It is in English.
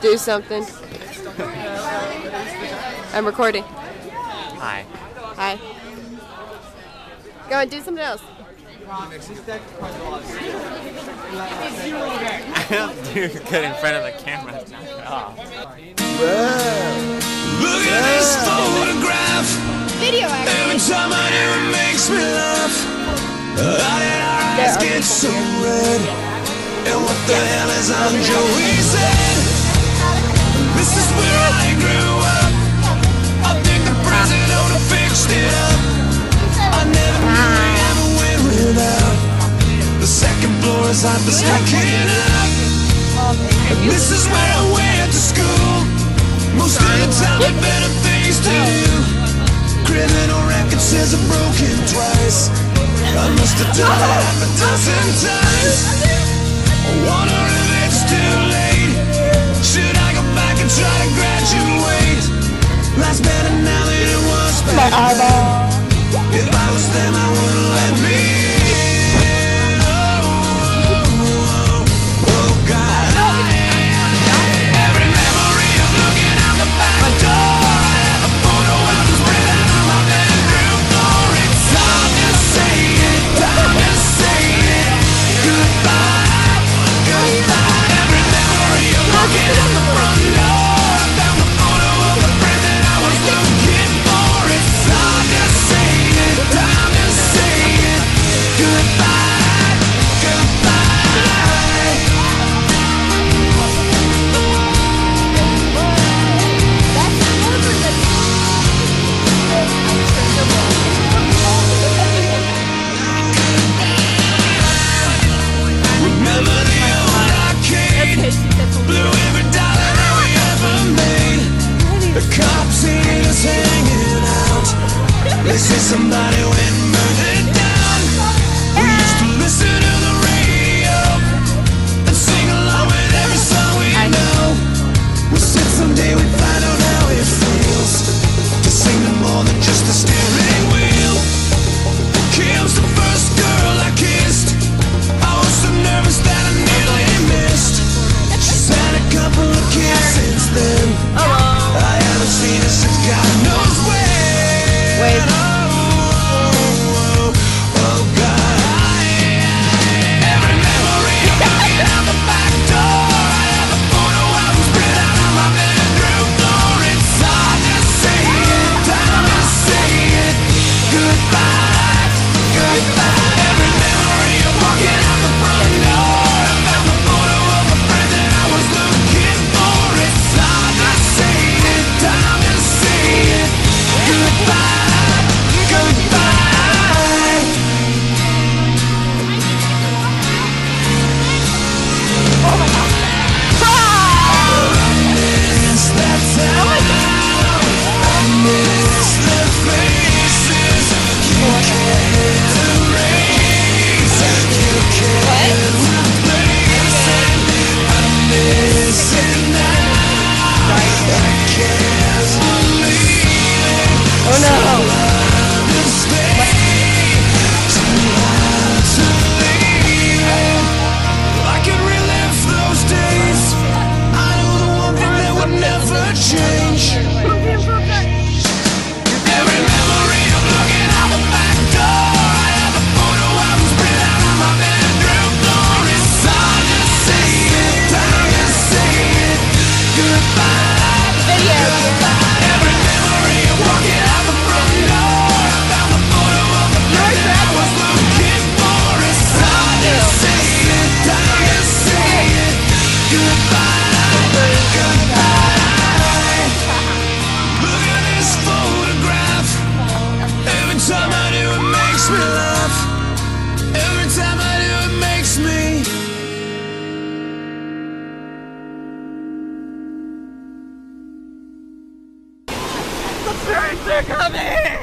Do something. I'm recording. Hi. Hi. Go and do something else. I don't do good in front of the camera. Oh. Look at this photograph. Video act. Every time I do it makes me laugh. How did our eyes get so red? And what the hell is on Joey's head? This is where I grew up. I think the president who fixed it up. I never knew we ever went without. The second floor is hot the sticking up. And this is where I went to school. Most of the time, had better things to do. Criminal record says I'm broken twice. I must have done it half a dozen times. Wonder if it's too late. somebody They're coming!